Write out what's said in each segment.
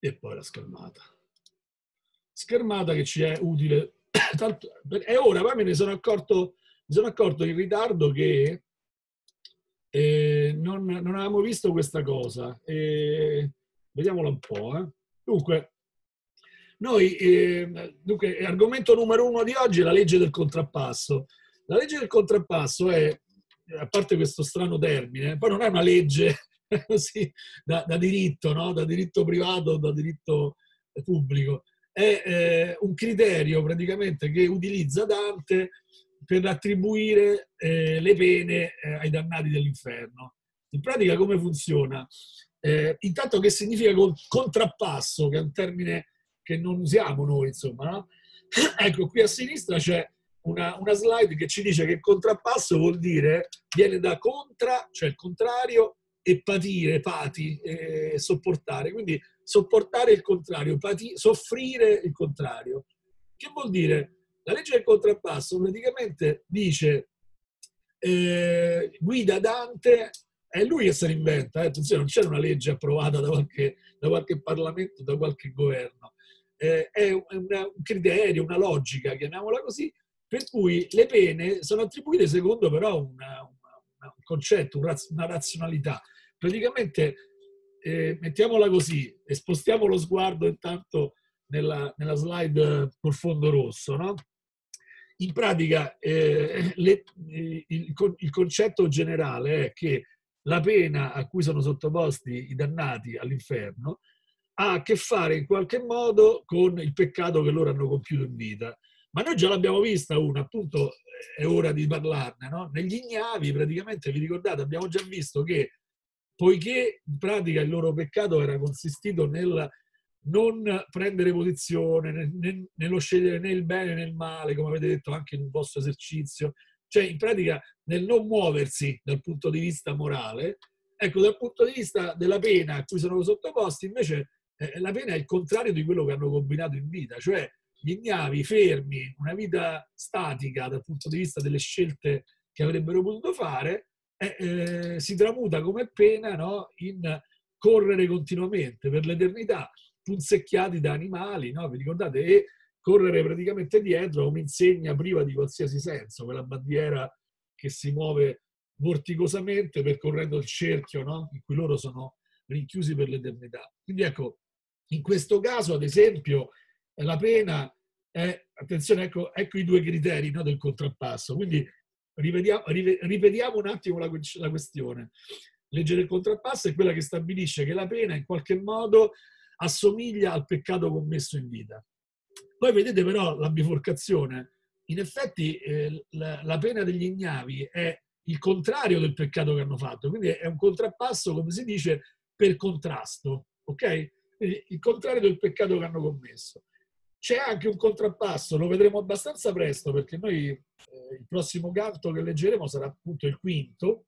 E poi la schermata. Schermata che ci è utile. È ora, poi me ne sono accorto, mi sono accorto in ritardo che eh, non, non, avevamo visto questa cosa. Eh, vediamola un po'. Eh. Dunque, noi, eh, dunque, argomento numero uno di oggi è la legge del contrappasso. La legge del contrappasso è, a parte questo strano termine, poi non è una legge così da, da diritto, no? da diritto privato, da diritto pubblico. È eh, un criterio praticamente che utilizza Dante per attribuire eh, le pene eh, ai dannati dell'inferno. In pratica come funziona? Eh, intanto che significa contrappasso, che è un termine che non usiamo noi, insomma. No? ecco, qui a sinistra c'è una, una, slide che ci dice che contrappasso vuol dire, viene da contra, cioè il contrario, e patire, pati, e sopportare. Quindi sopportare il contrario, pati, soffrire il contrario. Che vuol dire? La legge del contrappasso praticamente dice eh, guida Dante, è lui che se ne inventa, eh, attenzione, non c'è una legge approvata da qualche, da qualche Parlamento, da qualche governo. Eh, è una, un criterio, una logica, chiamiamola così, per cui le pene sono attribuite secondo però una, un concetto, una razionalità. Praticamente, eh, mettiamola così, e spostiamo lo sguardo intanto nella, nella slide col fondo rosso, no? In pratica eh, le, il, il concetto generale è che la pena a cui sono sottoposti i dannati all'inferno ha a che fare in qualche modo con il peccato che loro hanno compiuto in vita. Ma noi già l'abbiamo vista una, appunto è ora di parlarne, no? Negli ignavi praticamente, vi ricordate, abbiamo già visto che poiché in pratica il loro peccato era consistito nel non prendere posizione, nello scegliere né il bene né il male, come avete detto anche un vostro esercizio, cioè in pratica nel non muoversi dal punto di vista morale, ecco, dal punto di vista della pena a cui sono sottoposti, invece eh, la pena è il contrario di quello che hanno combinato in vita, cioè gli ignavi fermi, una vita statica dal punto di vista delle scelte che avrebbero potuto fare, eh, eh, si tramuta come pena no? in correre continuamente per l'eternità, punzecchiati da animali, no? vi ricordate? E correre praticamente dietro a un'insegna priva di qualsiasi senso, quella bandiera che si muove vorticosamente percorrendo il cerchio no? in cui loro sono rinchiusi per l'eternità. Quindi ecco, in questo caso, ad esempio, la pena è, attenzione, ecco, ecco i due criteri no, del contrappasso. Quindi rivediamo, rivediamo un attimo la, la questione. Legge del contrappasso è quella che stabilisce che la pena in qualche modo assomiglia al peccato commesso in vita. Poi vedete però la biforcazione. In effetti eh, la, la, pena degli ignavi è il contrario del peccato che hanno fatto, quindi è un contrappasso, come si dice, per contrasto, ok? il contrario del peccato che hanno commesso. C'è anche un contrappasso, lo vedremo abbastanza presto perché noi eh, il prossimo canto che leggeremo sarà appunto il quinto,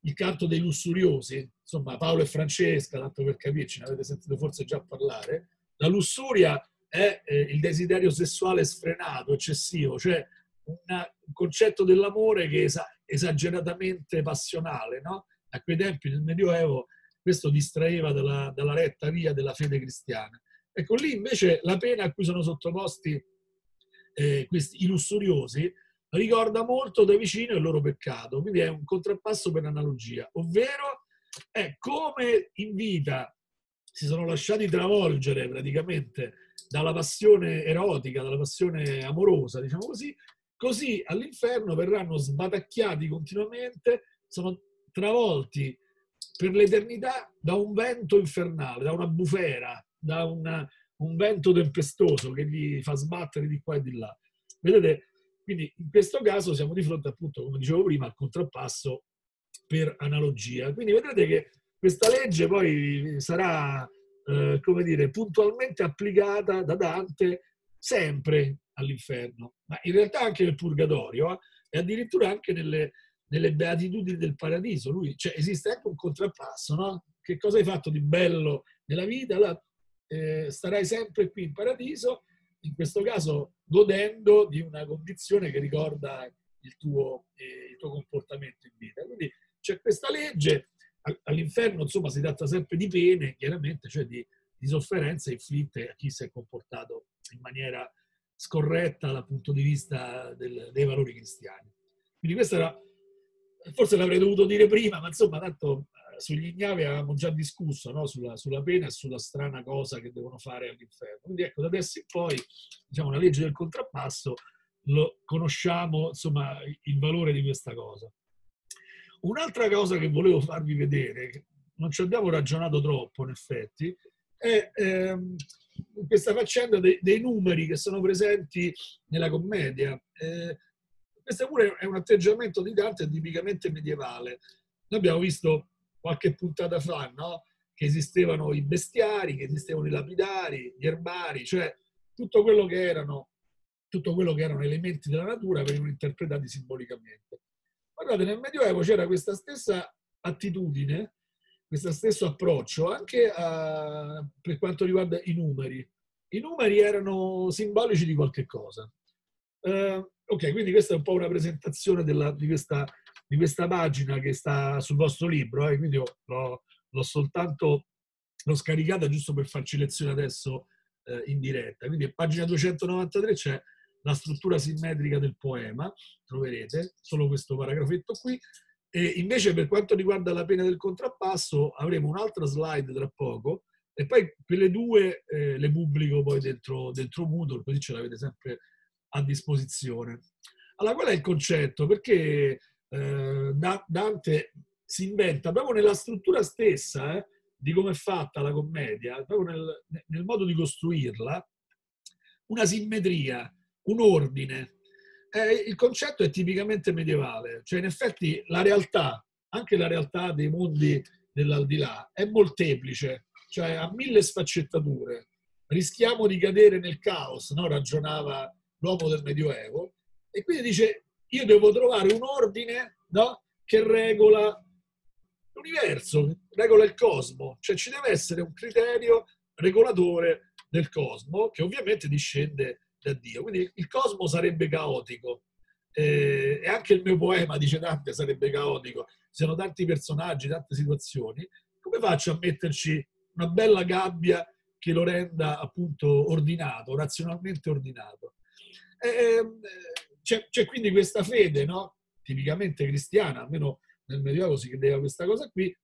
il canto dei lussuriosi, insomma Paolo e Francesca, tanto per capirci, ne avete sentito forse già parlare, la lussuria è eh, il desiderio sessuale sfrenato, eccessivo, cioè una, un concetto dell'amore che è esa- esageratamente passionale, no? A quei tempi nel Medioevo questo distraeva dalla, dalla retta via della fede cristiana. Ecco, lì invece la pena a cui sono sottoposti eh, questi, lussuriosi ricorda molto da vicino il loro peccato, quindi è un contrappasso per analogia, ovvero è come in vita si sono lasciati travolgere praticamente dalla passione erotica, dalla passione amorosa, diciamo così, così all'inferno verranno sbatacchiati continuamente, sono travolti per l'eternità da un vento infernale, da una bufera, da una, un vento tempestoso che gli fa sbattere di qua e di là. Vedete? Quindi in questo caso siamo di fronte appunto, come dicevo prima, al contrappasso per analogia. Quindi vedrete che questa legge poi sarà, eh, come dire, puntualmente applicata da Dante sempre all'inferno, ma in realtà anche nel purgatorio eh, e addirittura anche nelle, nelle beatitudini del paradiso. Lui, cioè, esiste anche un contrappasso, no? Che cosa hai fatto di bello nella vita? Allora, eh, starai sempre qui in paradiso, in questo caso godendo di una condizione che ricorda il tuo, eh, il tuo comportamento in vita. Quindi c'è questa legge, all'inferno insomma si tratta sempre di pene, chiaramente, cioè di di sofferenze inflitte a chi si è comportato in maniera scorretta dal punto di vista del, dei valori cristiani. Quindi questo era, forse l'avrei dovuto dire prima, ma insomma, tanto sugli ignavi avevamo già discusso no? sulla, sulla, pena e sulla strana cosa che devono fare all'inferno. Quindi ecco, da adesso in poi, diciamo, la legge del contrappasso, lo conosciamo, insomma, il valore di questa cosa. Un'altra cosa che volevo farvi vedere, non ci abbiamo ragionato troppo in effetti, è ehm, questa faccenda dei, dei, numeri che sono presenti nella commedia. Eh, questo pure è un atteggiamento di Dante tipicamente medievale. Noi abbiamo visto qualche puntata fa no? che esistevano i bestiari, che esistevano i lapidari, gli erbari, cioè tutto quello che erano, quello che erano elementi della natura venivano interpretati simbolicamente. Guardate, nel Medioevo c'era questa stessa attitudine questo stesso approccio anche a, per quanto riguarda i numeri. I numeri erano simbolici di qualche cosa. Uh, ok, quindi questa è un po' una presentazione della, di, questa, di, questa, pagina che sta sul vostro libro, eh, quindi l'ho, l'ho, soltanto l'ho scaricata giusto per farci lezione adesso eh, in diretta. Quindi pagina 293 c'è la struttura simmetrica del poema, troverete solo questo paragrafetto qui, e invece per quanto riguarda la pena del contrappasso avremo un'altra slide tra poco e poi quelle due eh, le pubblico poi dentro, dentro Moodle, così ce l'avete sempre a disposizione. Allora, qual è il concetto? Perché eh, Dante si inventa proprio nella struttura stessa eh, di come è fatta la commedia, proprio nel, nel modo di costruirla, una simmetria, un ordine, eh, il concetto è tipicamente medievale, cioè in effetti la realtà, anche la realtà dei mondi dell'aldilà, è molteplice, cioè ha mille sfaccettature. Rischiamo di cadere nel caos, no? ragionava l'uomo del Medioevo, e quindi dice io devo trovare un ordine no? che regola l'universo, regola il cosmo, cioè ci deve essere un criterio regolatore del cosmo che ovviamente discende da Dio. Quindi il cosmo sarebbe caotico. Eh, e anche il mio poema, dice Dante, sarebbe caotico. Ci sono tanti personaggi, tante situazioni. Come faccio a metterci una bella gabbia che lo renda appunto ordinato, razionalmente ordinato? Eh, c'è, c'è, quindi questa fede, no? tipicamente cristiana, almeno nel Medioevo si credeva questa cosa qui,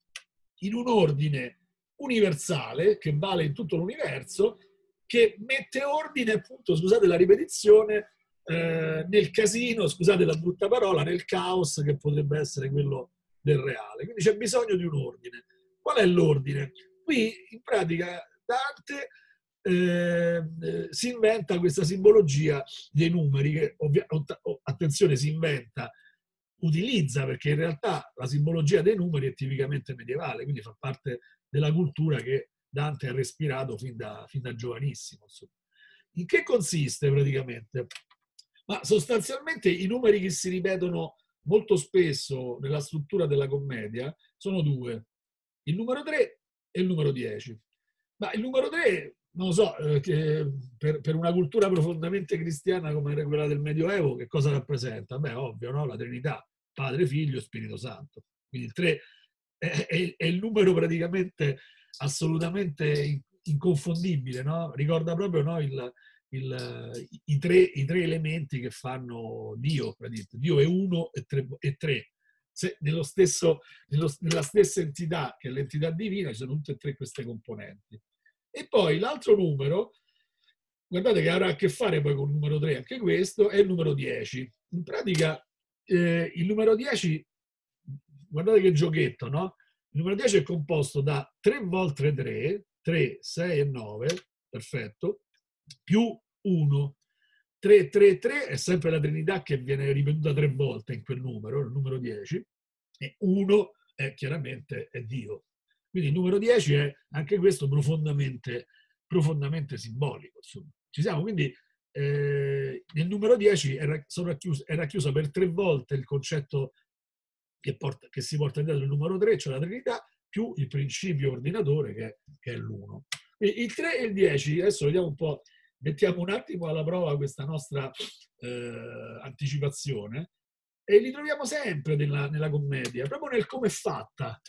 in un ordine universale che vale in tutto l'universo che mette ordine, appunto, scusate la ripetizione, eh, nel casino, scusate la brutta parola, nel caos che potrebbe essere quello del reale. Quindi c'è bisogno di un ordine. Qual è l'ordine? Qui in pratica Dante eh, si inventa questa simbologia dei numeri che ovvia- attenzione si inventa utilizza perché in realtà la simbologia dei numeri è tipicamente medievale quindi fa parte della cultura che Dante ha respirato fin da, fin da giovanissimo. Insomma. In che consiste praticamente? Ma sostanzialmente i numeri che si ripetono molto spesso nella struttura della commedia sono due, il numero 3 e il numero 10. Ma il numero 3, non lo so, eh, per, per, una cultura profondamente cristiana come era quella del Medioevo, che cosa rappresenta? Beh, ovvio, no? La Trinità, Padre, Figlio e Spirito Santo. Quindi il 3 è, è, è il numero praticamente assolutamente inconfondibile, no? ricorda proprio no, il, il, i, tre, i, tre, elementi che fanno Dio, Dio è uno e tre. E tre. Nello stesso, nello, nella stessa entità che è l'entità divina ci sono tutte e tre queste componenti. E poi l'altro numero, guardate che avrà a che fare poi con il numero 3, anche questo, è il numero 10. In pratica eh, il numero 10, guardate che giochetto, no? Il numero 10 è composto da 3 volte 3, 3, 6 e 9, perfetto, più 1. 3, 3, 3 è sempre la Trinità che viene ripetuta tre volte in quel numero, il numero 10, e 1 è chiaramente è Dio. Quindi il numero 10 è anche questo profondamente, profondamente simbolico. Insomma. Ci siamo, quindi eh, nel numero 10 era, era chiuso per tre volte il concetto che, porta, che si porta dietro il numero 3, cioè la Trinità, più il principio ordinatore che, che è l'1. Il 3 e il 10, adesso vediamo un po', mettiamo un attimo alla prova questa nostra eh, anticipazione e li troviamo sempre nella, nella commedia, proprio nel come è fatta.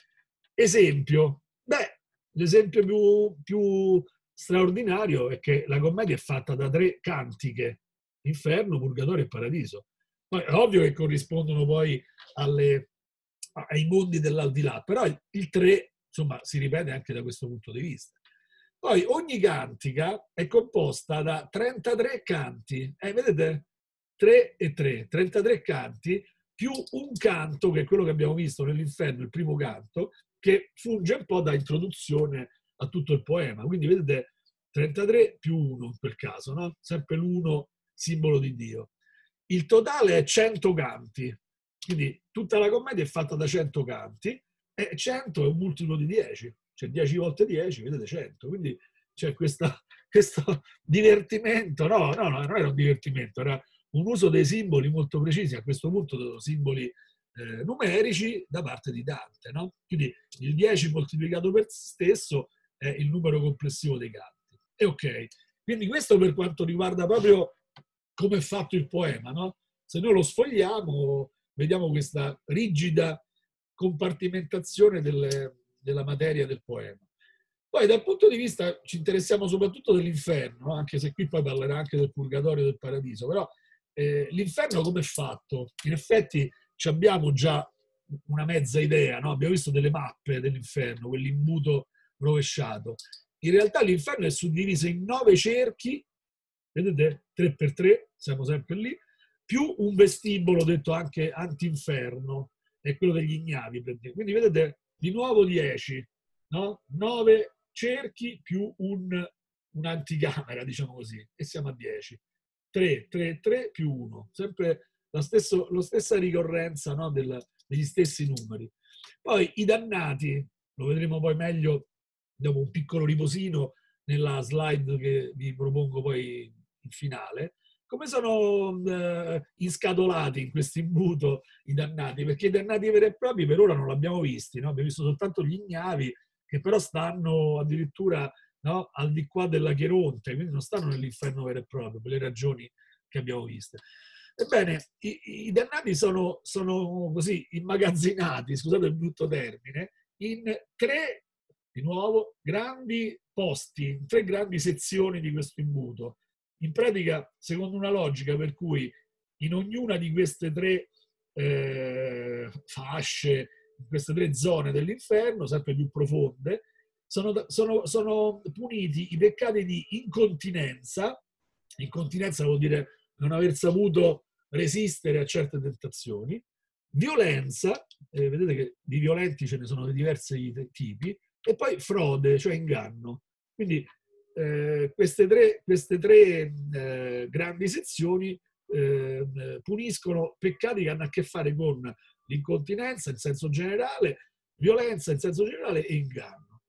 Esempio, beh, l'esempio più, più straordinario è che la commedia è fatta da tre cantiche, inferno, purgatorio e paradiso. Poi è ovvio che corrispondono poi alle, ai mondi dell'aldilà, però il, il tre, insomma, si ripete anche da questo punto di vista. Poi ogni cantica è composta da 33 canti, eh, vedete? 3 e 3, 33 canti più un canto, che è quello che abbiamo visto nell'inferno, il primo canto, che funge un po' da introduzione a tutto il poema. Quindi vedete 33 più 1 in quel caso, no? sempre l'uno simbolo di Dio. Il totale è 100 canti, quindi tutta la commedia è fatta da 100 canti e 100 è un multiplo di 10, cioè 10 volte 10, vedete 100, quindi c'è questa, questo divertimento, no, no, no, non era un divertimento, era un uso dei simboli molto precisi, a questo punto simboli eh, numerici da parte di Dante. No? Quindi il 10 moltiplicato per se stesso è il numero complessivo dei canti. E ok, quindi questo per quanto riguarda proprio come è fatto il poema. No? Se noi lo sfogliamo, vediamo questa rigida compartimentazione delle, della materia del poema. Poi dal punto di vista, ci interessiamo soprattutto dell'inferno, anche se qui poi parlerà anche del purgatorio e del paradiso, però eh, l'inferno come è fatto? In effetti abbiamo già una mezza idea, no? abbiamo visto delle mappe dell'inferno, quell'imbuto rovesciato. In realtà l'inferno è suddiviso in nove cerchi, vedete? 3 per 3 siamo sempre lì, più un vestibolo detto anche antinferno, è quello degli ignavi. Quindi vedete di nuovo 10, no? 9 cerchi più un, un'anticamera, diciamo così, e siamo a 10. 3, 3, 3 più 1, sempre la, stesso, la stessa ricorrenza no, del, degli stessi numeri. Poi i dannati, lo vedremo poi meglio dopo un piccolo riposino nella slide che vi propongo poi in finale, come sono eh, inscatolati in questo imbuto i dannati? Perché i dannati veri e propri per ora non l'abbiamo visti, no? abbiamo visto soltanto gli ignavi che però stanno addirittura no? al di qua della Cheronte, quindi non stanno nell'inferno vero e proprio, per le ragioni che abbiamo viste. Ebbene, i, i dannati sono, sono, così immagazzinati, scusate il brutto termine, in tre, di nuovo, grandi posti, in tre grandi sezioni di questo imbuto. In pratica, secondo una logica per cui in ognuna di queste tre eh, fasce, in queste tre zone dell'inferno, sempre più profonde, sono, sono, sono puniti i peccati di incontinenza, incontinenza vuol dire non aver saputo resistere a certe tentazioni, violenza, eh, vedete che di violenti ce ne sono di diversi tipi, e poi frode, cioè inganno. Quindi eh, queste tre, queste tre eh, grandi sezioni ehm, puniscono peccati che hanno a che fare con l'incontinenza in senso generale, violenza in senso generale e inganno.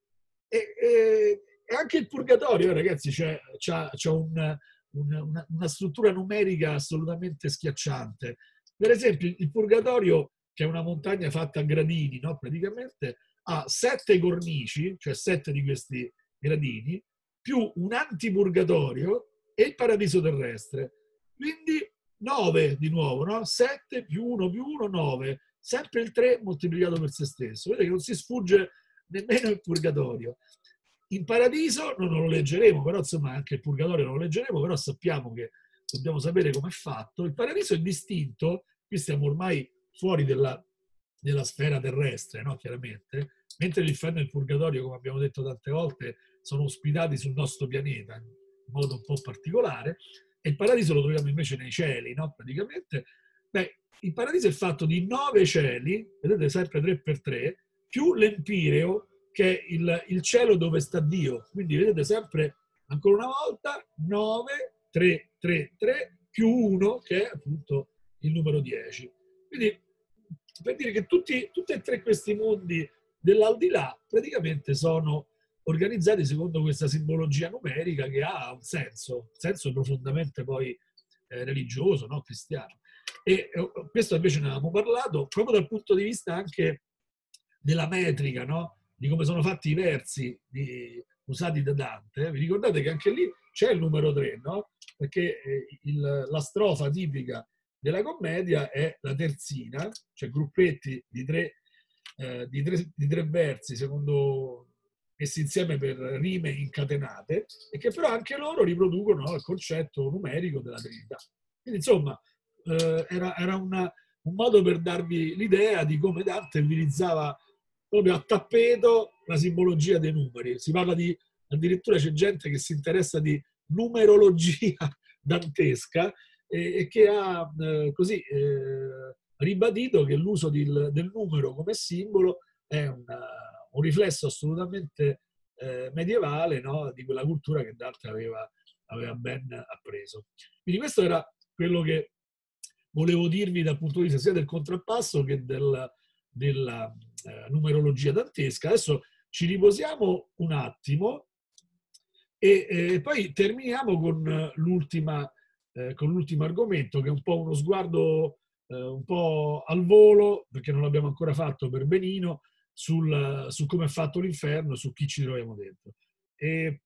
E, e, e anche il purgatorio, ragazzi, c'è, c'ha, c'ha un, una, una, struttura numerica assolutamente schiacciante. Per esempio, il purgatorio, che è una montagna fatta a gradini, no? praticamente ha sette cornici, cioè sette di questi gradini, più un antipurgatorio e il paradiso terrestre. Quindi 9 di nuovo, no? 7 più 1 più 1, 9. Sempre il 3 moltiplicato per se stesso. Vedete che non si sfugge nemmeno il purgatorio. In paradiso non lo leggeremo, però insomma anche il purgatorio non lo leggeremo, però sappiamo che dobbiamo sapere come è fatto. Il paradiso è distinto, qui stiamo ormai fuori della, della sfera terrestre, no? chiaramente, mentre l'inferno e il purgatorio, come abbiamo detto tante volte, sono ospitati sul nostro pianeta in modo un po' particolare, e il paradiso lo troviamo invece nei cieli, no? praticamente. Beh, il paradiso è fatto di nove cieli, vedete sempre 3 per 3 più l'empireo, che il, il cielo dove sta Dio. Quindi vedete sempre, ancora una volta, 9, 3, 3, 3, più 1, che è appunto il numero 10. Quindi per dire che tutti, tutti e tre questi mondi dell'aldilà praticamente sono organizzati secondo questa simbologia numerica che ha un senso, un senso profondamente poi eh, religioso, no? cristiano. E eh, questo invece ne avevamo parlato proprio dal punto di vista anche della metrica, no? Di come sono fatti i versi di, usati da Dante, vi ricordate che anche lì c'è il numero 3, no? perché eh, il, la strofa tipica della commedia è la terzina, cioè gruppetti di tre, eh, di tre, di tre versi secondo messi insieme per rime incatenate e che però anche loro riproducono no, il concetto numerico della Trinità. Quindi insomma eh, era, era una, un modo per darvi l'idea di come Dante utilizzava proprio a tappeto la simbologia dei numeri. Si parla di, addirittura c'è gente che si interessa di numerologia dantesca e, e che ha eh, così eh, ribadito che l'uso di, del numero come simbolo è una, un riflesso assolutamente eh, medievale no? di quella cultura che Dante aveva, aveva ben appreso. Quindi questo era quello che volevo dirvi dal punto di vista sia del contrappasso che del, della eh, numerologia dantesca. Adesso ci riposiamo un attimo e eh, poi terminiamo con, l'ultima, eh, con l'ultimo argomento che è un po' uno sguardo eh, un po' al volo, perché non l'abbiamo ancora fatto per benino, sul, su come è fatto l'inferno, su chi ci troviamo dentro. E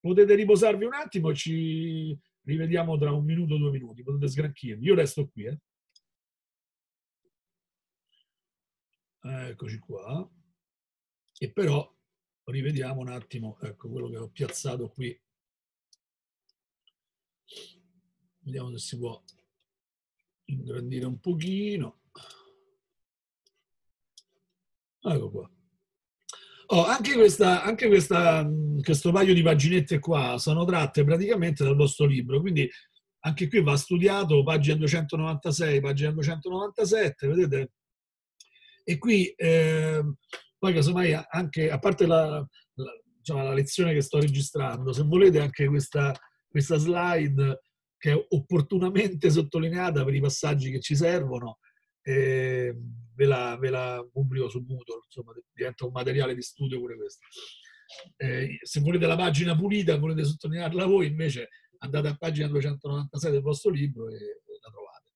potete riposarvi un attimo, ci rivediamo tra un minuto o due minuti, potete sgranchirvi. Io resto qui. Eh. Eccoci qua. E però rivediamo un attimo, ecco quello che ho piazzato qui. Vediamo se si può ingrandire un pochino. Ecco qua. Oh, anche, questa, anche questa, questo paio di paginette qua sono tratte praticamente dal vostro libro, quindi anche qui va studiato, pagina 296, pagina 297, vedete? E qui eh, poi casomai anche, a parte la, la, diciamo, la, lezione che sto registrando, se volete anche questa, questa slide che è opportunamente sottolineata per i passaggi che ci servono, eh, ve, la, ve, la, pubblico su Moodle, insomma diventa un materiale di studio pure questo. Eh, se volete la pagina pulita, volete sottolinearla voi, invece andate a pagina 296 del vostro libro e la trovate.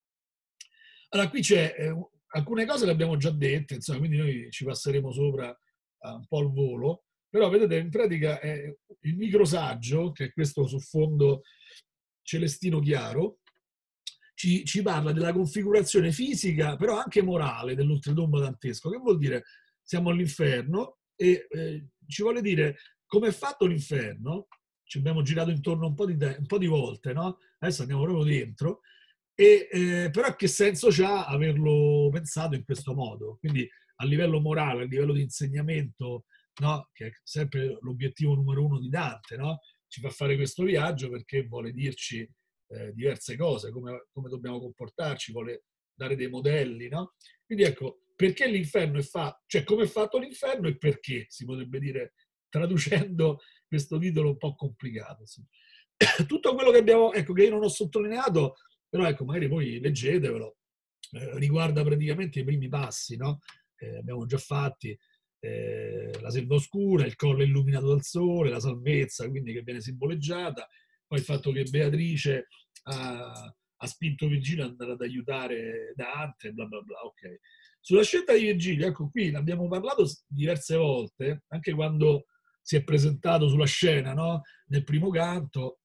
Allora, qui c'è eh, alcune cose le abbiamo già dette, insomma, quindi noi ci passeremo sopra uh, un po' al volo, però vedete in pratica è il microsaggio, che è questo su fondo celestino chiaro, ci, ci, parla della configurazione fisica, però anche morale dell'oltretomba dantesco. Che vuol dire? Siamo all'inferno e eh, ci vuole dire come è fatto l'inferno. Ci abbiamo girato intorno un po' di, un po di volte, no? Adesso andiamo proprio dentro. E, eh, però che senso c'ha averlo pensato in questo modo? Quindi a livello morale, a livello di insegnamento, no? che è sempre l'obiettivo numero uno di Dante, no? ci fa fare questo viaggio perché vuole dirci eh, diverse cose, come, come, dobbiamo comportarci, vuole dare dei modelli, no? Quindi ecco, perché l'inferno è fatto, cioè come è fatto l'inferno e perché, si potrebbe dire, traducendo questo titolo un po' complicato. Tutto quello che abbiamo, ecco, che io non ho sottolineato, però ecco, magari voi leggetevelo, eh, riguarda praticamente i primi passi, no? Eh, abbiamo già fatti, eh, la selva oscura, il collo illuminato dal sole, la salvezza, quindi che viene simboleggiata, poi il fatto che Beatrice ha, ha spinto Virgilio ad andare ad aiutare Dante, bla bla bla, ok. Sulla scelta di Virgilio, ecco qui, ne abbiamo parlato diverse volte, anche quando si è presentato sulla scena, no? nel primo canto,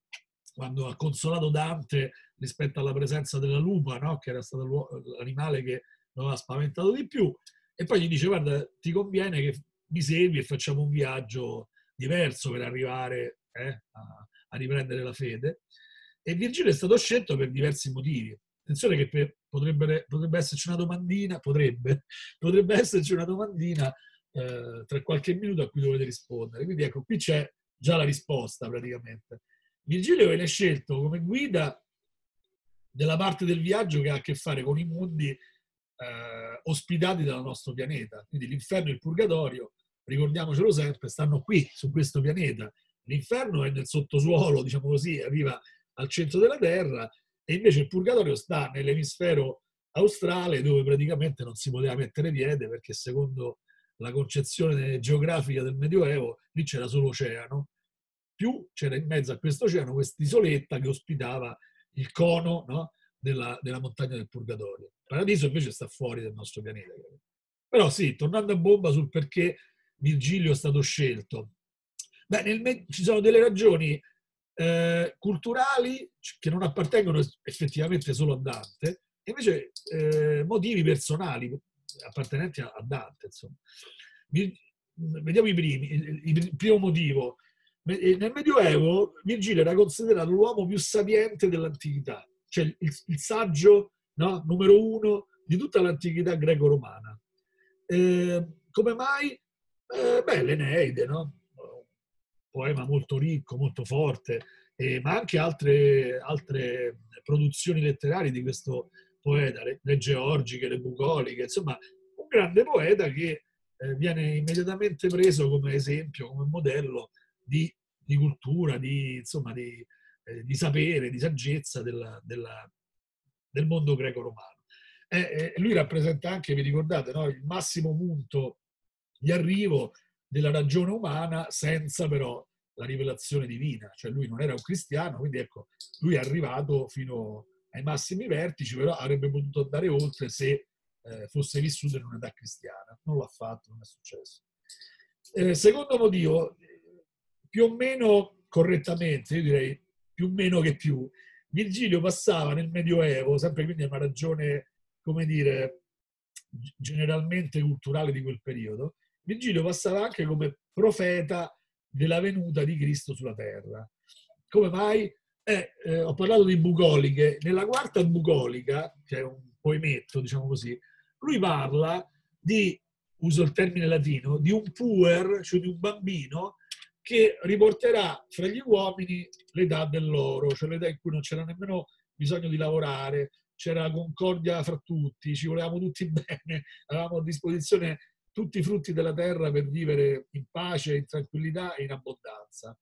quando ha consolato Dante rispetto alla presenza della lupa, no? che era stato l'animale che lo aveva spaventato di più, e poi gli dice guarda ti conviene che mi segui e facciamo un viaggio diverso per arrivare eh, a, a, riprendere la fede. E Virgilio è stato scelto per diversi motivi. Attenzione che per, potrebbe, potrebbe, esserci una domandina, potrebbe, potrebbe esserci una domandina eh, tra qualche minuto a cui dovete rispondere. Quindi ecco, qui c'è già la risposta praticamente. Virgilio viene scelto come guida della parte del viaggio che ha a che fare con i mondi eh, ospitati dal nostro pianeta. Quindi l'inferno e il purgatorio, ricordiamocelo sempre, stanno qui, su questo pianeta. L'inferno è nel sottosuolo, diciamo così, arriva al centro della Terra e invece il purgatorio sta nell'emisfero australe dove praticamente non si poteva mettere piede perché secondo la concezione geografica del Medioevo lì c'era solo oceano, più c'era in mezzo a questo oceano quest'isoletta che ospitava il cono no? della, della montagna del purgatorio. Il paradiso invece sta fuori del nostro pianeta. Però sì, tornando a bomba sul perché Virgilio è stato scelto. Beh, nel, ci sono delle ragioni eh, culturali che non appartengono effettivamente solo a Dante, e invece eh, motivi personali appartenenti a, a Dante. Insomma. vediamo i primi, il, il primo motivo. Nel Medioevo Virgilio era considerato l'uomo più sapiente dell'antichità, cioè il, il saggio no? numero uno di tutta l'antichità greco-romana. Eh, come mai? Eh, beh, l'Eneide, no? un poema molto ricco, molto forte, eh, ma anche altre, altre, produzioni letterarie di questo poeta, le, le georgiche, le bucoliche, insomma, un grande poeta che eh, viene immediatamente preso come esempio, come modello di, di cultura, di, insomma, di, eh, di, sapere, di saggezza della, della, del mondo greco-romano. Eh, lui rappresenta anche, vi ricordate, no, il massimo punto di arrivo della ragione umana senza però la rivelazione divina, cioè lui non era un cristiano, quindi ecco, lui è arrivato fino ai massimi vertici, però avrebbe potuto andare oltre se eh, fosse vissuto in un'età cristiana. Non l'ha fatto, non è successo. Eh, secondo motivo, più o meno correttamente, io direi più o meno che più, Virgilio passava nel Medioevo, sempre quindi è una ragione, come dire, generalmente culturale di quel periodo, Virgilio passava anche come profeta della venuta di Cristo sulla terra. Come mai? Eh, eh, ho parlato di bucoliche. Nella quarta bucolica, che è un poemetto, diciamo così, lui parla di, uso il termine latino, di un puer, cioè di un bambino che riporterà fra gli uomini l'età dell'oro, cioè l'età in cui non c'era nemmeno bisogno di lavorare, c'era concordia fra tutti, ci volevamo tutti bene, avevamo a disposizione tutti i frutti della terra per vivere in pace, in tranquillità e in abbondanza.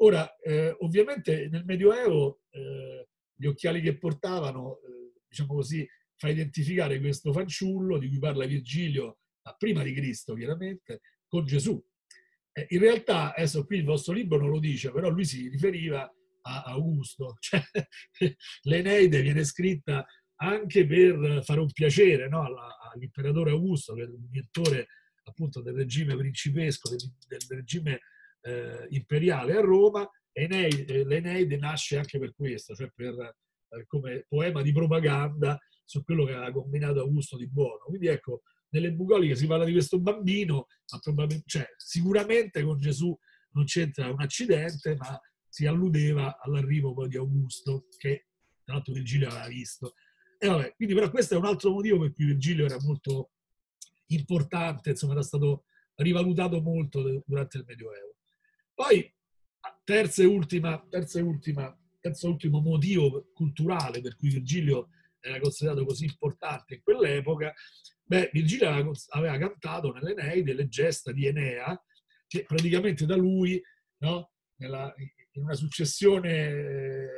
Ora, eh, ovviamente nel Medioevo eh, gli occhiali che portavano, eh, diciamo così, fa identificare questo fanciullo di cui parla Virgilio, ma prima di Cristo chiaramente, con Gesù. Eh, in realtà, adesso qui il vostro libro non lo dice, però lui si riferiva a Augusto, cioè l'Eneide viene scritta anche per fare un piacere no, all'imperatore Augusto, che è direttore appunto del regime principesco, del, del regime eh, imperiale a Roma, e eh, l'Eneide nasce anche per questo, cioè per, eh, come poema di propaganda su quello che aveva combinato Augusto di buono. Quindi ecco, nelle bucoliche si parla di questo bambino, ma cioè, sicuramente con Gesù non c'entra un accidente, ma si alludeva all'arrivo poi di Augusto, che tra l'altro Virgilio aveva visto. E vabbè, quindi però questo è un altro motivo per cui Virgilio era molto importante, insomma era stato rivalutato molto durante il Medioevo. Poi, terza e ultima, terza e ultima, terzo e ultimo motivo culturale per cui Virgilio era considerato così importante in quell'epoca, beh, Virgilio aveva, aveva cantato nell'Eneide le gesta di Enea, che praticamente da lui, no, nella, in una successione eh,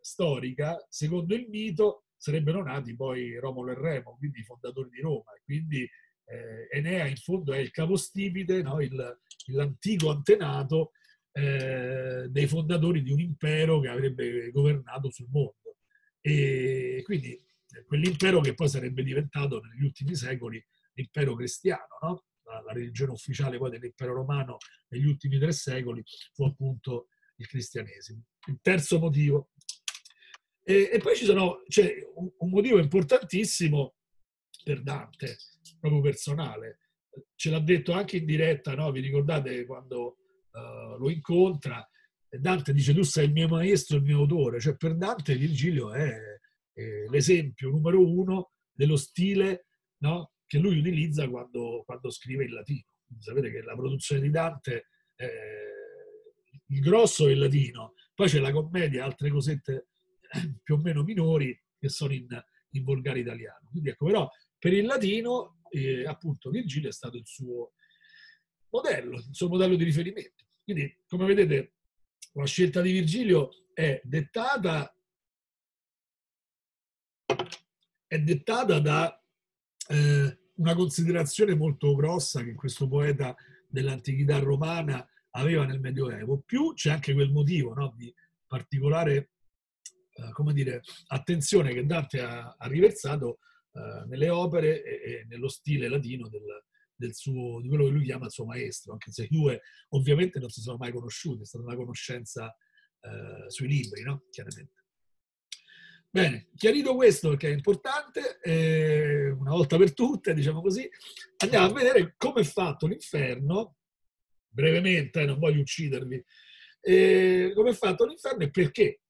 storica, secondo il mito, sarebbero nati poi Romolo e Remo, quindi i fondatori di Roma. Quindi eh, Enea in fondo è il capostipite, no? il, l'antico antenato eh, dei fondatori di un impero che avrebbe governato sul mondo. E quindi quell'impero che poi sarebbe diventato negli ultimi secoli l'impero cristiano, no? la, la, religione ufficiale poi dell'impero romano negli ultimi tre secoli fu appunto il cristianesimo. Il terzo motivo e, e poi ci sono, c'è un, un motivo importantissimo per Dante, proprio personale. Ce l'ha detto anche in diretta, no? vi ricordate quando uh, lo incontra? Dante dice tu sei il mio maestro, il mio autore, cioè per Dante Virgilio è, è l'esempio numero uno dello stile no? che lui utilizza quando, quando, scrive in latino. Sapete che la produzione di Dante, eh, il grosso è il latino, poi c'è la commedia, altre cosette più o meno minori che sono in, in volgare italiano. Quindi ecco, però per il latino, eh, appunto, Virgilio è stato il suo modello, il suo modello di riferimento. Quindi, come vedete, la scelta di Virgilio è dettata, è dettata da eh, una considerazione molto grossa che questo poeta dell'antichità romana aveva nel Medioevo. Più c'è anche quel motivo no, di particolare eh, come dire, attenzione che Dante ha, ha riversato uh, nelle opere e, e, nello stile latino del, del suo, di quello che lui chiama il suo maestro, anche se i due ovviamente non si sono mai conosciuti, è stata una conoscenza uh, sui libri, no? Chiaramente. Bene, chiarito questo perché è importante, eh, una volta per tutte, diciamo così, andiamo a vedere come è fatto l'inferno brevemente, eh, non voglio uccidervi, eh, come è fatto l'inferno e perché?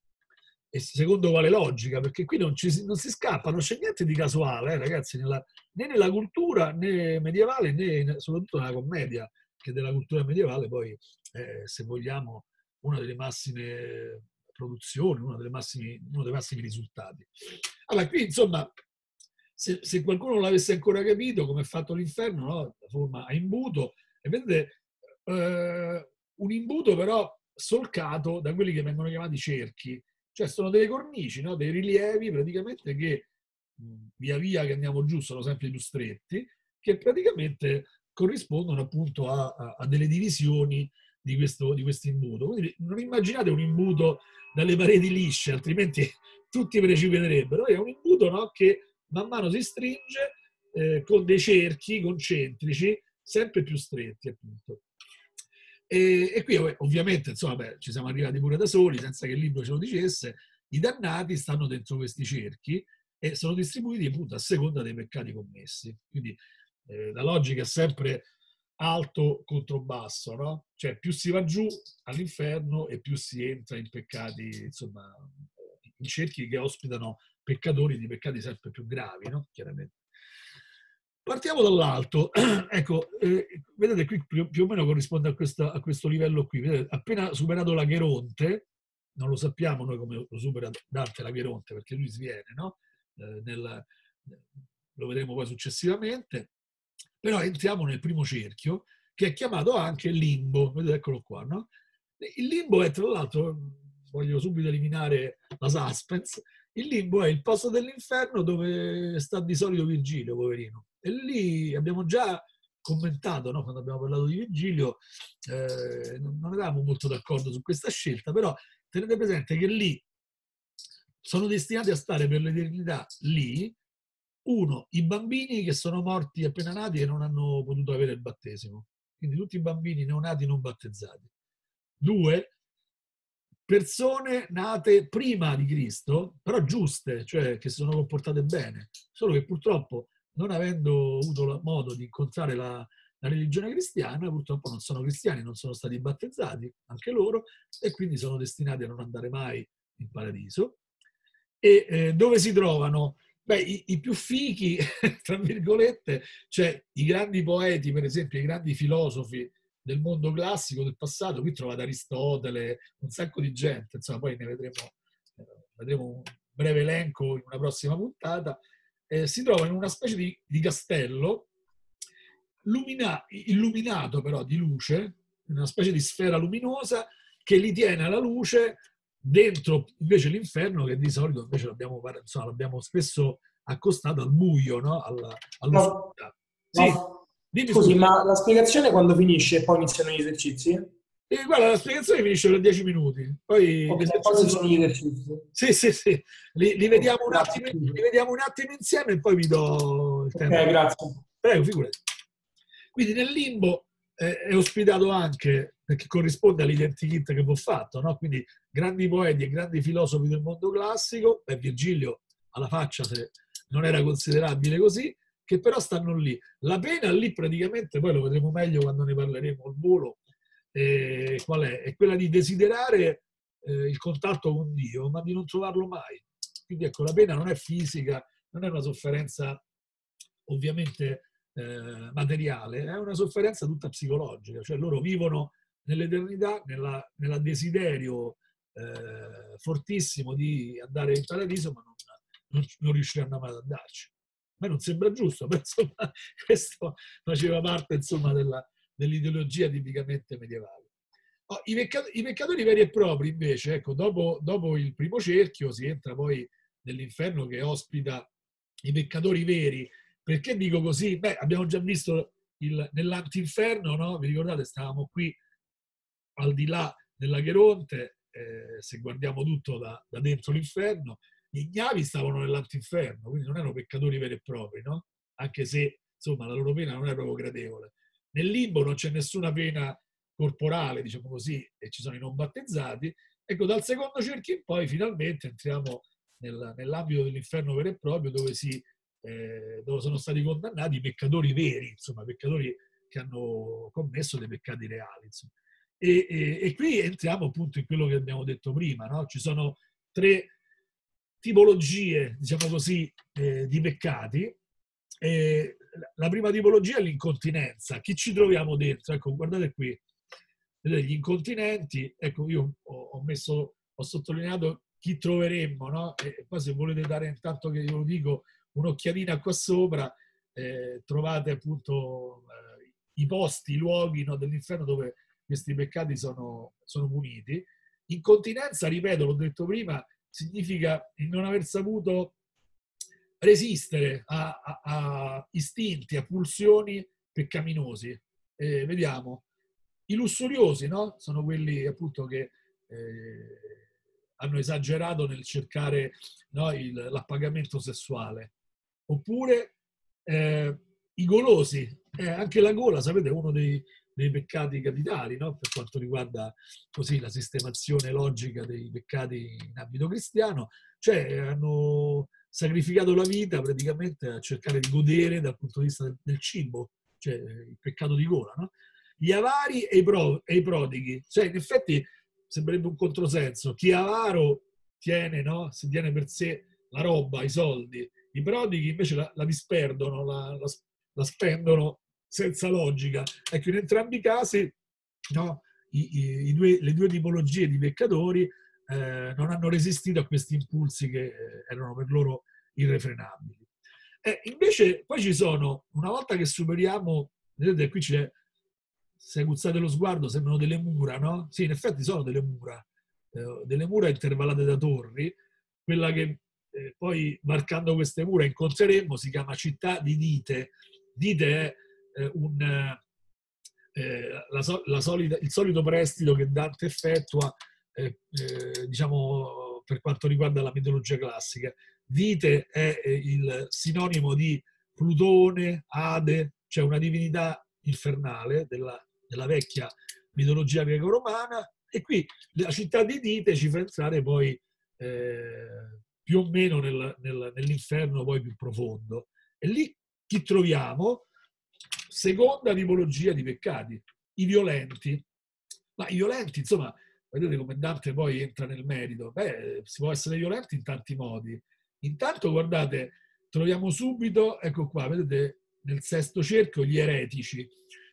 E secondo quale logica? Perché qui non, ci, non si scappa, non c'è niente di casuale, eh, ragazzi, nella, né nella cultura né medievale né soprattutto nella commedia, che della cultura medievale poi, eh, se vogliamo, una delle massime produzioni, uno, massimi, uno dei massimi risultati. Allora, qui insomma, se, se qualcuno non l'avesse ancora capito come è fatto l'inferno, no? la forma a imbuto, e vedete eh, un imbuto però solcato da quelli che vengono chiamati cerchi, cioè sono delle cornici, no? dei rilievi praticamente che via via che andiamo giù sono sempre più stretti, che praticamente corrispondono appunto a, a, a delle divisioni di questo, di questo imbuto. Quindi non immaginate un imbuto dalle pareti lisce, altrimenti tutti precipiterebbero. È un imbuto no, che man mano si stringe eh, con dei cerchi concentrici sempre più stretti, appunto. E, e qui ovviamente insomma, beh, ci siamo arrivati pure da soli, senza che il libro ce lo dicesse, i dannati stanno dentro questi cerchi e sono distribuiti appunto a seconda dei peccati commessi. Quindi eh, la logica è sempre alto contro basso, no? Cioè più si va giù all'inferno e più si entra in peccati, insomma, in cerchi che ospitano peccatori di peccati sempre più gravi, no? Chiaramente. Partiamo dall'alto. ecco, eh, vedete qui più, più, o meno corrisponde a, questa, a questo livello qui. Vedete, appena superato la Cheronte, non lo sappiamo noi come lo supera Dante la Cheronte, perché lui sviene, no? Eh, nel, lo vedremo poi successivamente, però entriamo nel primo cerchio, che è chiamato anche limbo. Vedete, eccolo qua, no? Il limbo è, tra l'altro, voglio subito eliminare la suspense, il limbo è il posto dell'inferno dove sta di solito Virgilio, poverino. E lì abbiamo già commentato, no? quando abbiamo parlato di Virgilio, eh, non eravamo molto d'accordo su questa scelta, però tenete presente che lì sono destinati a stare per l'eternità lì, uno, i bambini che sono morti appena nati e non hanno potuto avere il battesimo, quindi tutti i bambini neonati non battezzati. Due, persone nate prima di Cristo, però giuste, cioè che si sono comportate bene, solo che purtroppo non avendo avuto modo di incontrare la, la religione cristiana, purtroppo non sono cristiani, non sono stati battezzati, anche loro, e quindi sono destinati a non andare mai in paradiso. E eh, dove si trovano? Beh, i, i, più fichi, tra virgolette, cioè i grandi poeti, per esempio, i grandi filosofi del mondo classico, del passato, qui trovate Aristotele, un sacco di gente, insomma, poi ne vedremo, eh, vedremo un breve elenco in una prossima puntata, eh, si trova in una specie di, di castello lumina, illuminato però di luce, una specie di sfera luminosa che li tiene alla luce dentro invece l'inferno che di solito invece l'abbiamo, insomma, l'abbiamo spesso accostato al buio, no? Alla, all'oscurità. No, sì, Scusi, scusa. ma la spiegazione quando finisce e poi iniziano gli esercizi? E guarda, la spiegazione finisce per 10 minuti. Poi, okay, poi sono gli esercizi. Sì, sì, sì. Li, li, vediamo attimo, li, vediamo un attimo, insieme e poi vi do il tempo. Ok, grazie. Prego, figurati. Quindi nel limbo eh, è ospitato anche, perché corrisponde all'identikit che vi ho fatto, no? quindi grandi poeti e grandi filosofi del mondo classico, e Virgilio alla faccia se non era considerabile così, che però stanno lì. La pena lì praticamente, poi lo vedremo meglio quando ne parleremo al volo, eh, qual è? È quella di desiderare eh, il contatto con Dio, ma di non trovarlo mai. Quindi ecco, la pena non è fisica, non è una sofferenza ovviamente eh, materiale, è una sofferenza tutta psicologica, cioè loro vivono nell'eternità, nella desiderio eh, fortissimo di andare in paradiso, ma non, non, non riusciranno mai ad andarci. A me non sembra giusto, ma insomma questo faceva parte insomma, della, dell'ideologia tipicamente medievale. Oh, i, peccatori, I, peccatori veri e propri, invece, ecco, dopo, dopo il primo cerchio si entra poi nell'inferno che ospita i peccatori veri perché dico così? Beh, abbiamo già visto nell'antinferno, no? Vi ricordate, stavamo qui al di là della Cheronte, eh, se guardiamo tutto da, da, dentro l'inferno, gli ignavi stavano nell'antinferno, quindi non erano peccatori veri e propri, no? Anche se, insomma, la loro pena non è proprio gradevole. Nel limbo non c'è nessuna pena corporale, diciamo così, e ci sono i non battezzati. Ecco, dal secondo cerchio in poi finalmente entriamo nel, nell'ambito dell'inferno vero e proprio, dove si eh, dove sono stati condannati i peccatori veri, insomma, peccatori che hanno commesso dei peccati reali. E, e, e, qui entriamo appunto in quello che abbiamo detto prima, no? ci sono tre tipologie, diciamo così, eh, di peccati. Eh, la prima tipologia è l'incontinenza. Chi ci troviamo dentro? Ecco, guardate qui. Vedete, gli incontinenti, ecco, io ho, ho messo, ho sottolineato chi troveremmo, no? E poi se volete dare intanto che io lo dico un'occhiatina qua sopra, eh, trovate appunto eh, i posti, i luoghi no, dell'inferno dove questi peccati sono, sono puniti. Incontinenza, ripeto, l'ho detto prima, significa non aver saputo resistere a, a, a istinti, a pulsioni peccaminosi. Eh, vediamo, i lussuriosi no? sono quelli appunto che eh, hanno esagerato nel cercare no, il, l'appagamento sessuale. Oppure eh, i golosi, eh, anche la gola, sapete, è uno dei, dei peccati capitali, no? per quanto riguarda così la sistemazione logica dei peccati in ambito cristiano, cioè hanno sacrificato la vita praticamente a cercare di godere dal punto di vista del, del cibo, cioè il peccato di gola. No? Gli avari e i, pro, e i prodighi, cioè in effetti sembrerebbe un controsenso. Chi è avaro tiene, no? si tiene per sé la roba, i soldi, i prodighi invece la, la disperdono, la, la, la, spendono senza logica. Ecco, in entrambi i casi no, i, i, i due, le due tipologie di peccatori eh, non hanno resistito a questi impulsi che eh, erano per loro irrefrenabili. Eh, invece poi ci sono, una volta che superiamo, vedete qui c'è se guzzate lo sguardo sembrano delle mura, no? Sì, in effetti sono delle mura, eh, delle mura intervallate da torri. Quella che eh, poi, marcando queste mura, incontreremo si chiama città di Dite. Dite è eh, un, eh, la, la solita, il solito prestito che Dante effettua, eh, eh, diciamo, per quanto riguarda la mitologia classica. Dite è il sinonimo di Plutone, Ade, cioè una divinità infernale della della vecchia mitologia greco-romana e qui la città di Dite ci fa entrare poi eh, più o meno nel, nel, nell'inferno poi più profondo. E lì chi troviamo? Seconda tipologia di peccati, i violenti. Ma i violenti, insomma, vedete come Dante poi entra nel merito. Beh, si può essere violenti in tanti modi. Intanto, guardate, troviamo subito, ecco qua, vedete, nel sesto cerchio, gli eretici.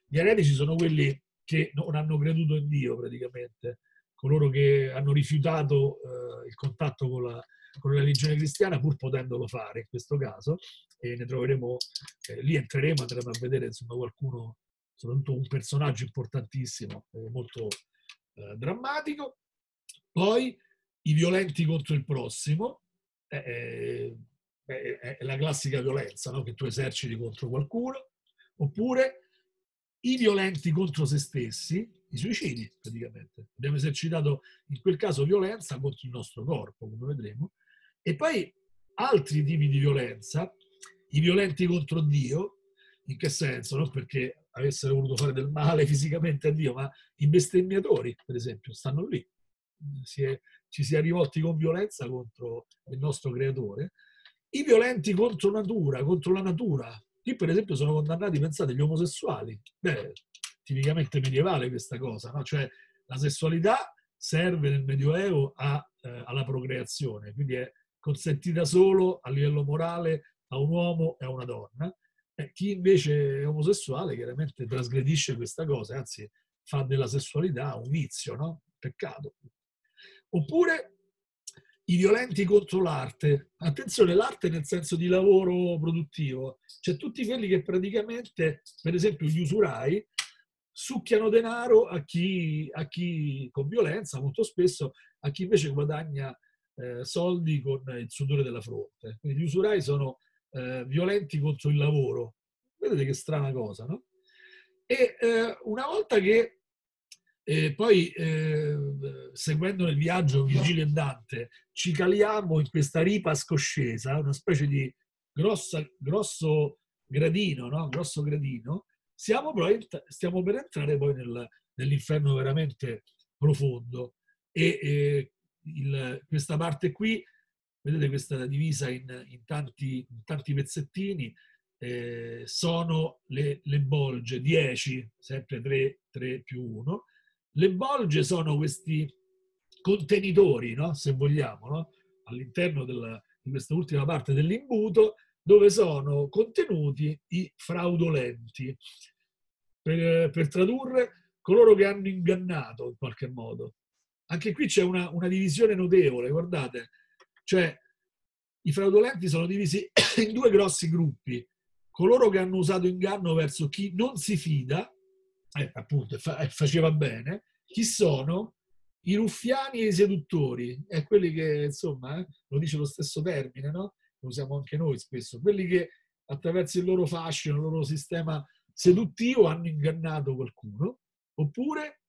Gli eretici sono quelli che non hanno creduto in Dio praticamente, coloro che hanno rifiutato eh, il contatto con la, con la, religione cristiana pur potendolo fare in questo caso e ne troveremo, eh, lì entreremo, andremo a vedere insomma qualcuno, soprattutto un personaggio importantissimo, eh, molto eh, drammatico. Poi i violenti contro il prossimo, è, è la classica violenza no? che tu eserciti contro qualcuno, oppure i violenti contro se stessi, i suicidi praticamente. Abbiamo esercitato in quel caso violenza contro il nostro corpo, come vedremo, e poi altri tipi di violenza, i violenti contro Dio, in che senso? Non perché avessero voluto fare del male fisicamente a Dio, ma i bestemmiatori, per esempio, stanno lì. Si è, ci si è rivolti con violenza contro il nostro creatore. I violenti contro natura, contro la natura, Qui per esempio sono condannati, pensate, gli omosessuali. Beh, tipicamente medievale questa cosa, no? Cioè la sessualità serve nel Medioevo a, eh, alla procreazione, quindi è consentita solo a livello morale a un uomo e a una donna. Eh, chi invece è omosessuale chiaramente trasgredisce questa cosa, anzi fa della sessualità un vizio, no? Peccato. Oppure i violenti contro l'arte. Attenzione, l'arte nel senso di lavoro produttivo. Cioè tutti quelli che praticamente, per esempio gli usurai, succhiano denaro a chi, a chi con violenza, molto spesso, a chi invece guadagna eh, soldi con il sudore della fronte. Quindi gli usurai sono eh, violenti contro il lavoro. Vedete che strana cosa, no? E eh, una volta che e poi, eh, seguendo nel viaggio Virgilio e Dante, ci caliamo in questa ripa scoscesa, una specie di grossa, grosso gradino, no? grosso gradino, siamo poi, stiamo per entrare poi nel, nell'inferno veramente profondo. E, e il, questa parte qui, vedete questa divisa in, in, tanti, in tanti, pezzettini, eh, sono le, le, bolge, 10, sempre 3, 3 più 1. Le bolge sono questi contenitori, no? se vogliamo, no? all'interno di questa ultima parte dell'imbuto, dove sono contenuti i fraudolenti. Per, per, tradurre, coloro che hanno ingannato in qualche modo. Anche qui c'è una, una divisione notevole, guardate, cioè i fraudolenti sono divisi in due grossi gruppi. Coloro che hanno usato inganno verso chi non si fida, eh, appunto, fa, eh, faceva bene, chi sono? I ruffiani e i seduttori, è quelli che, insomma, eh, lo dice lo stesso termine, no? Lo usiamo anche noi spesso, quelli che attraverso il loro fascino, il loro sistema seduttivo hanno ingannato qualcuno, oppure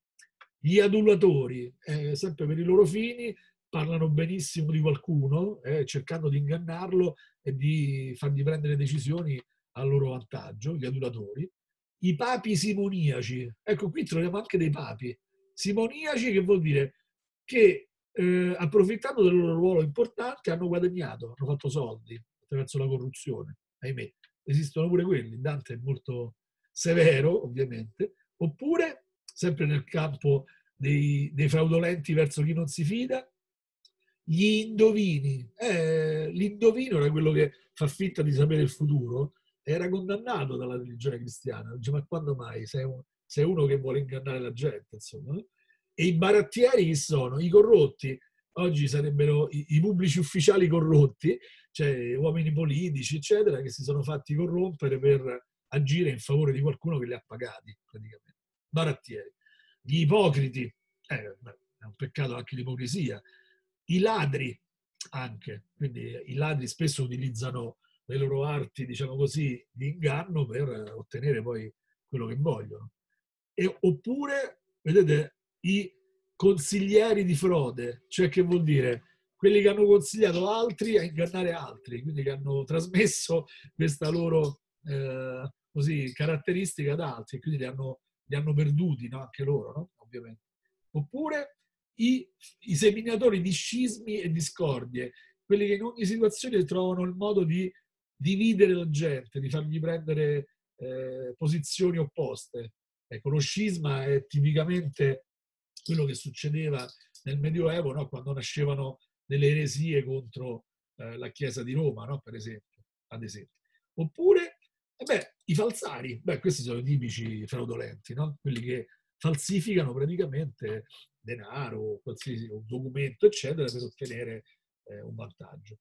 gli adulatori, eh, sempre per i loro fini, parlano benissimo di qualcuno, eh, cercando di ingannarlo e di fargli prendere decisioni a loro vantaggio, gli adulatori. I papi simoniaci, ecco qui troviamo anche dei papi. Simoniaci che vuol dire che eh, approfittando del loro ruolo importante hanno guadagnato, hanno fatto soldi attraverso la corruzione, ahimè. Esistono pure quelli, Dante è molto severo ovviamente, oppure sempre nel campo dei, dei fraudolenti verso chi non si fida, gli indovini. Eh, l'indovino era quello che fa finta di sapere il futuro, era condannato dalla religione cristiana. Dice, ma quando mai? Sei, un, sei uno che vuole ingannare la gente, insomma. E i barattieri chi sono? I corrotti. Oggi sarebbero i, i pubblici ufficiali corrotti, cioè uomini politici, eccetera, che si sono fatti corrompere per agire in favore di qualcuno che li ha pagati, praticamente. Barattieri. Gli ipocriti, eh, è un peccato anche l'ipocrisia, i ladri anche, quindi i ladri spesso utilizzano le loro arti, diciamo così, di inganno per ottenere poi quello che vogliono. E, oppure, vedete, i consiglieri di frode, cioè che vuol dire quelli che hanno consigliato altri a ingannare altri, quindi che hanno trasmesso questa loro eh, così, caratteristica ad altri, quindi li hanno, li hanno perduti no? anche loro, no? ovviamente. Oppure i, i seminatori di scismi e discordie, quelli che in ogni situazione trovano il modo di dividere la gente, di fargli prendere eh, posizioni opposte. Ecco, lo scisma è tipicamente quello che succedeva nel Medioevo, no? quando nascevano delle eresie contro eh, la Chiesa di Roma, no? per esempio, ad esempio. Oppure, eh beh, i falsari, beh, questi sono i tipici fraudolenti, no? quelli che falsificano praticamente denaro, qualsiasi documento, eccetera, per ottenere eh, un vantaggio.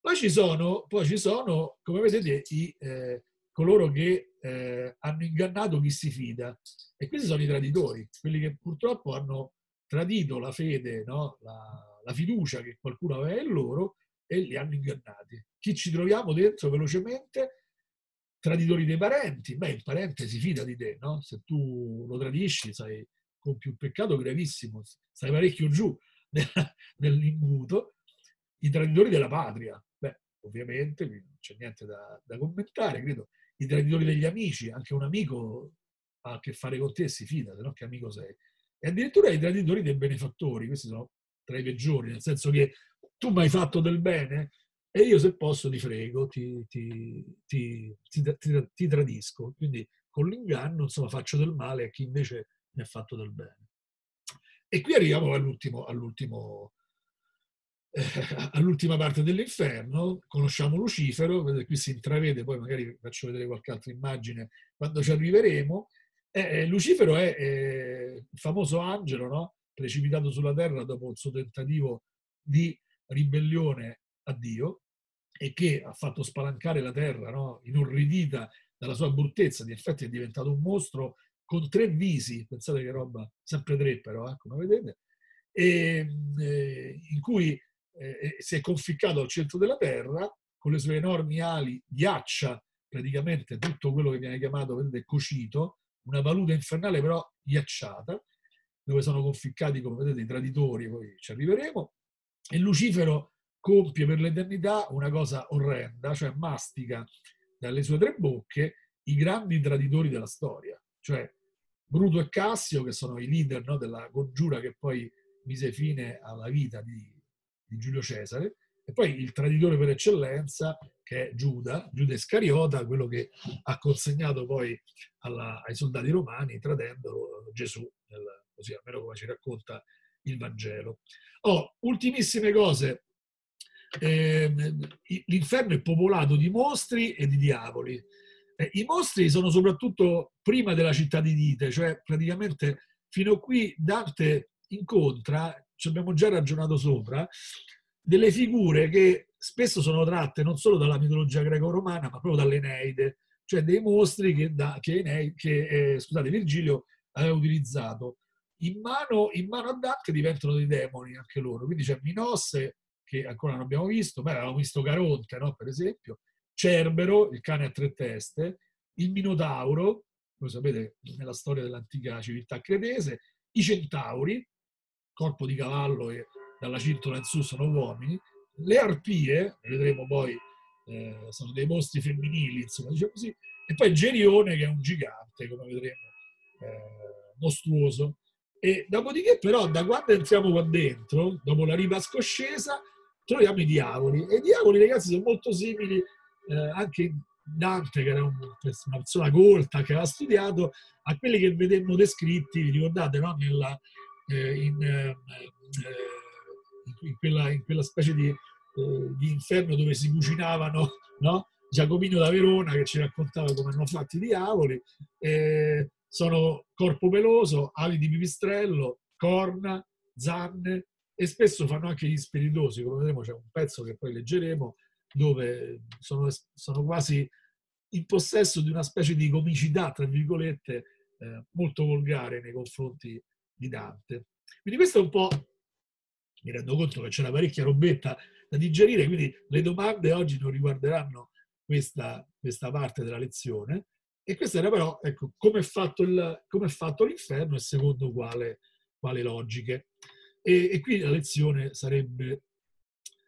Poi ci sono, poi ci sono come vedete, i, eh, coloro che eh, hanno ingannato chi si fida e questi sono i traditori, quelli che purtroppo hanno tradito la fede, no? la, la, fiducia che qualcuno aveva in loro e li hanno ingannati. Chi ci troviamo dentro velocemente? Traditori dei parenti. Beh, il parente si fida di te, no? Se tu lo tradisci, sai, compi un peccato gravissimo, stai parecchio giù nell'imbuto, i traditori della patria. Beh, ovviamente non c'è niente da, da, commentare, credo. I traditori degli amici, anche un amico ha a che fare con te si fida, se no che amico sei. E addirittura i traditori dei benefattori, questi sono tra i peggiori, nel senso che tu mi hai fatto del bene e io se posso ti frego, ti, ti, ti, ti tradisco. Quindi con l'inganno, insomma, faccio del male a chi invece mi ha fatto del bene. E qui arriviamo all'ultimo, all'ultimo, eh, all'ultima parte dell'inferno, conosciamo Lucifero, qui si intravede, poi magari faccio vedere qualche altra immagine quando ci arriveremo. Eh, Lucifero è eh, il famoso angelo, no? precipitato sulla terra dopo il suo tentativo di ribellione a Dio e che ha fatto spalancare la terra no? inorridita dalla sua bruttezza, di effetti è diventato un mostro con tre visi, pensate che roba, sempre tre però, eh, come vedete, e, eh, in cui eh, si è conficcato al centro della Terra, con le sue enormi ali ghiaccia praticamente tutto quello che viene chiamato, vedete, cocito, una valuta infernale però ghiacciata, dove sono conficcati, come vedete, i traditori, poi ci arriveremo, e Lucifero compie per l'eternità una cosa orrenda, cioè mastica dalle sue tre bocche i grandi traditori della storia, cioè Bruto e Cassio, che sono i leader no, della congiura che poi mise fine alla vita di, di Giulio Cesare, E poi il traditore per eccellenza, che è Giuda, Giuda Iscariota, quello che ha consegnato poi alla, ai soldati romani, tradendolo Gesù, nel, così almeno come ci racconta il Vangelo. Oh, ultimissime cose. Eh, l'inferno è popolato di mostri e di diavoli. Eh, I mostri sono soprattutto prima della città di Dite, cioè praticamente fino a qui Dante incontra, ci abbiamo già ragionato sopra, delle figure che spesso sono tratte non solo dalla mitologia greco-romana, ma proprio dall'Eneide, cioè dei mostri che, da, che, Eneide, che eh, scusate, Virgilio aveva utilizzato. In mano, in mano a Dante diventano dei demoni anche loro, quindi c'è Minosse, che ancora non abbiamo visto, ma avevamo visto Caronte, no? per esempio, Cerbero, il cane a tre teste, il Minotauro, voi sapete nella storia dell'antica civiltà cretese, i centauri, corpo di cavallo e dalla cintola in su sono uomini, le arpie, vedremo poi, eh, sono dei mostri femminili, insomma, diciamo così, e poi Gerione che è un gigante, come vedremo, eh, mostruoso. E dopodiché però da quando entriamo qua dentro, dopo la riva scoscesa, troviamo i diavoli. E i diavoli, ragazzi, sono molto simili eh, anche Dante, che era un, una persona colta, che aveva studiato, a quelli che vedemmo descritti, vi ricordate, no? Nella, eh, in, eh, in, quella, in, quella, specie di, eh, di, inferno dove si cucinavano, no? Giacomino da Verona che ci raccontava come hanno fatto i diavoli. Sono corpo peloso, ali di pipistrello, corna, zanne e spesso fanno anche gli spiritosi, come vedremo c'è un pezzo che poi leggeremo dove sono, sono quasi in possesso di una specie di comicità, tra virgolette, eh, molto volgare nei confronti di Dante. Quindi questo è un po', mi rendo conto che una parecchia robetta da digerire, quindi le domande oggi non riguarderanno questa, questa parte della lezione. E questo era però, ecco, come fatto, come è fatto l'inferno e secondo quale, quale logiche. E, e, qui la lezione sarebbe,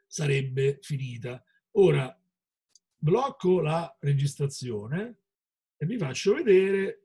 sarebbe finita. Ora blocco la registrazione e vi faccio vedere